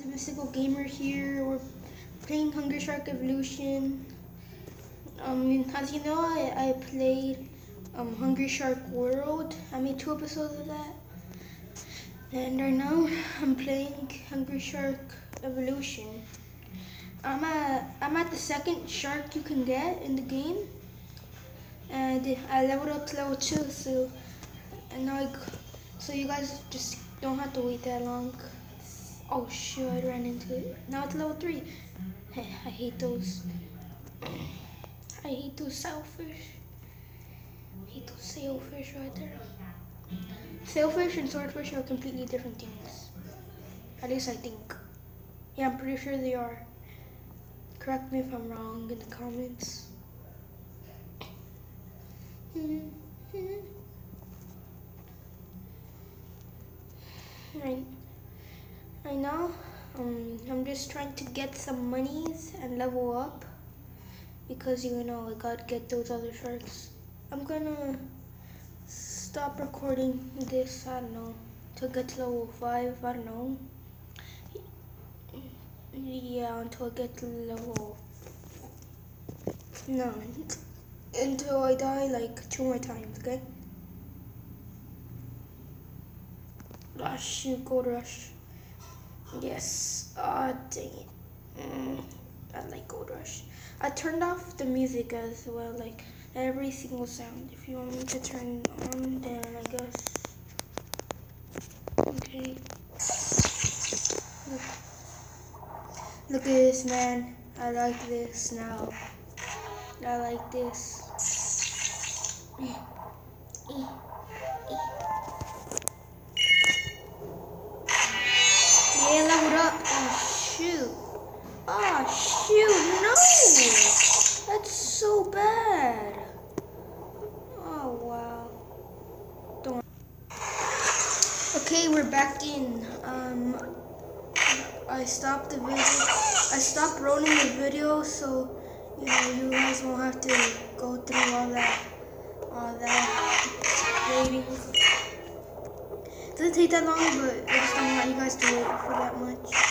It's Mystical Gamer here. We're playing Hungry Shark Evolution. Um, as you know, I, I played um, Hungry Shark World. I made two episodes of that. And right now, I'm playing Hungry Shark Evolution. I'm at, I'm at the second shark you can get in the game. And I leveled up to level 2, so, and now I, so you guys just don't have to wait that long. Oh shoot, I ran into it. Now it's level 3. I hate those. I hate those sailfish. I hate those sailfish right there. Sailfish and swordfish are completely different things. At least I think. Yeah, I'm pretty sure they are. Correct me if I'm wrong in the comments. right. Right now, um, I'm just trying to get some monies and level up because you know I gotta get those other sharks. I'm gonna stop recording this, I don't know, to get to level 5, I don't know. Yeah, until I get to level, no, until I die like two more times, okay? Rush, gold rush. Yes. Ah, oh, dang it. Mm, I like Gold Rush. I turned off the music as well, like every single sound. If you want me to turn on, then I guess. Okay. Look. Look at this, man. I like this now. I like this. Shoot. Oh, shoot. No. That's so bad. Oh, wow. Don't. Okay, we're back in. Um, I stopped the video. I stopped rolling the video, so, you know, you guys won't have to go through all that, all that waiting doesn't take that long, but I just don't want you guys to wait for that much.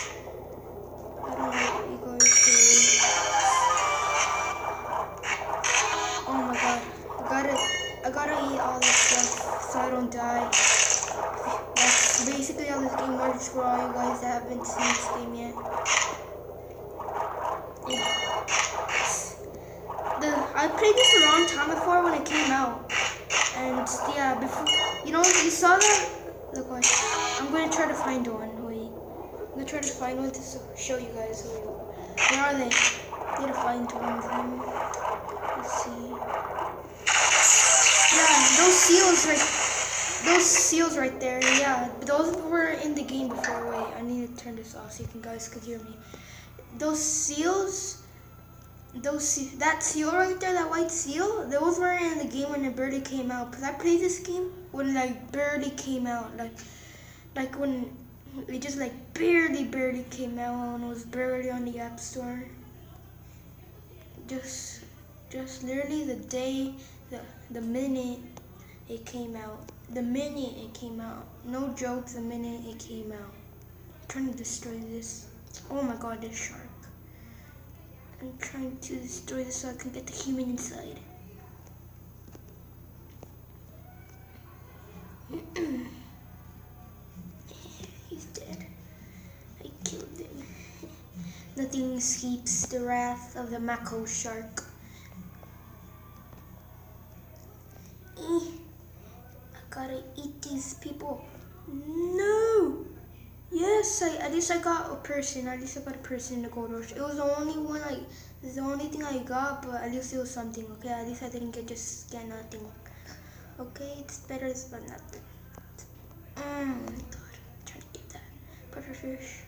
For all you guys that haven't seen this game yet. The, I played this a long time before when it came out. And yeah, before, you know, you saw that Look what I'm gonna try to find one. Wait. I'm gonna try to find one to show you guys. Wait. Where are they? I need to find one of them. Let's see. Yeah, those seals right those seals right there, yeah. Those were in the game before. Wait, I need to turn this off so you can guys could hear me. Those seals those that seal right there, that white seal, those were in the game when it barely came out. Cause I played this game when like barely came out, like like when it just like barely barely came out and it was barely on the app store. Just just literally the day, the the minute it came out, the minute it came out. No joke, the minute it came out. I'm trying to destroy this. Oh my god, this shark. I'm trying to destroy this so I can get the human inside. He's dead. I killed him. Nothing escapes the wrath of the Mako shark. These people. No! Yes, I, at least I got a person. At least I got a person in the gold rush. It was the only one, like, the only thing I got, but at least it was something, okay? At least I didn't get just get nothing. Okay, it's better than nothing. Mmm, God, I'm trying to get that. Puffer fish.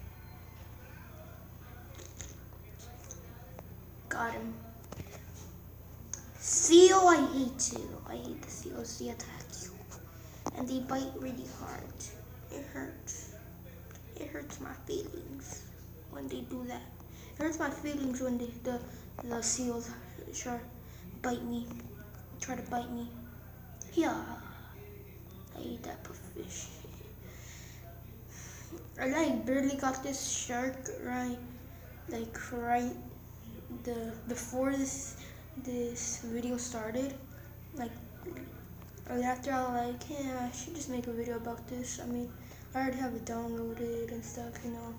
Got him. Seal, I hate you. I hate the seals. They attack. And they bite really hard. It hurts. It hurts my feelings when they do that. It hurts my feelings when they, the the seals sure bite me, try to bite me. Yeah, I eat that fish. I like barely got this shark right, like right the before this this video started, after was like, yeah, I should just make a video about this. I mean, I already have it downloaded and stuff, you know.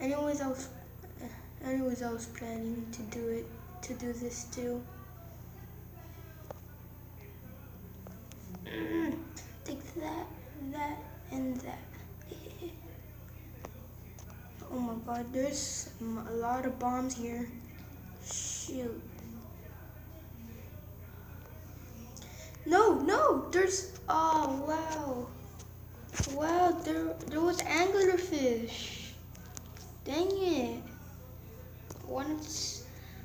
Anyways, I was, anyways, I was planning to do it, to do this too. Take that, that, and that. oh my god, there's a lot of bombs here. Shoot. No, no, there's, oh wow. Wow, there, there was anglerfish. Dang it. Once,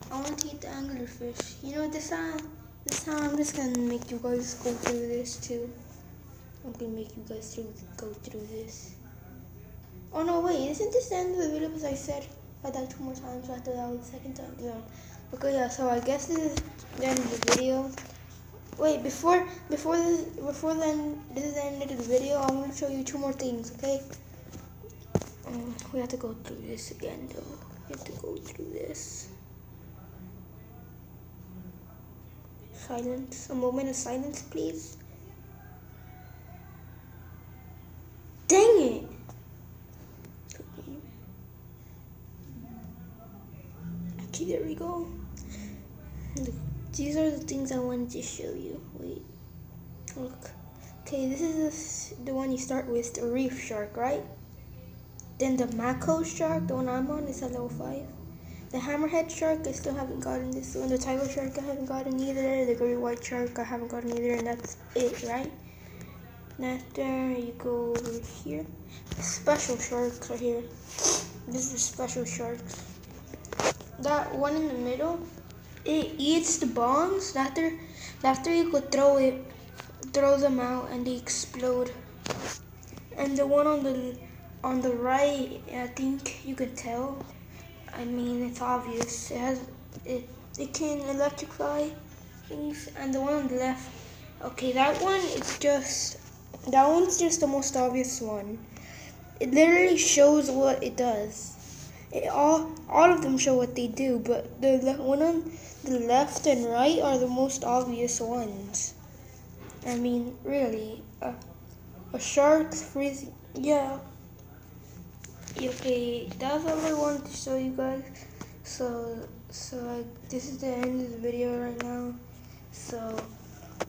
I want to eat the anglerfish. You know, this time, this time I'm just gonna make you guys go through this too. I'm gonna make you guys through, go through this. Oh no, wait, isn't this the end of the video? Because I said I died two more times, I thought that was the second time. Yeah. Okay, yeah, so I guess this is the end of the video. Wait, before before this before then this is the end of the video, I'm gonna show you two more things, okay? Um, we have to go through this again though. We have to go through this. Silence. A moment of silence, please. Dang it! Okay, there we go. These are the things I wanted to show you. Wait, look. Okay, this is the one you start with, the reef shark, right? Then the mako shark, the one I'm on, is a level 5. The hammerhead shark, I still haven't gotten this one. The tiger shark, I haven't gotten either. The great white shark, I haven't gotten either. And that's it, right? And after you go over here, special sharks are here. This is special sharks. That one in the middle, it eats the bombs. After, after you could throw it, throw them out and they explode. And the one on the on the right, I think you could tell. I mean, it's obvious. It has it. It can electrify things. And the one on the left, okay, that one is just that one's just the most obvious one. It literally shows what it does. It all all of them show what they do, but the one on the left and right are the most obvious ones. I mean, really, a shark freezing. Yeah. Okay, that's all I wanted to show you guys. So, so like, this is the end of the video right now. So,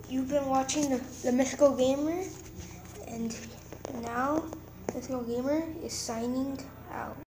you've been watching the, the Mythical Gamer, and now Mythical Gamer is signing out.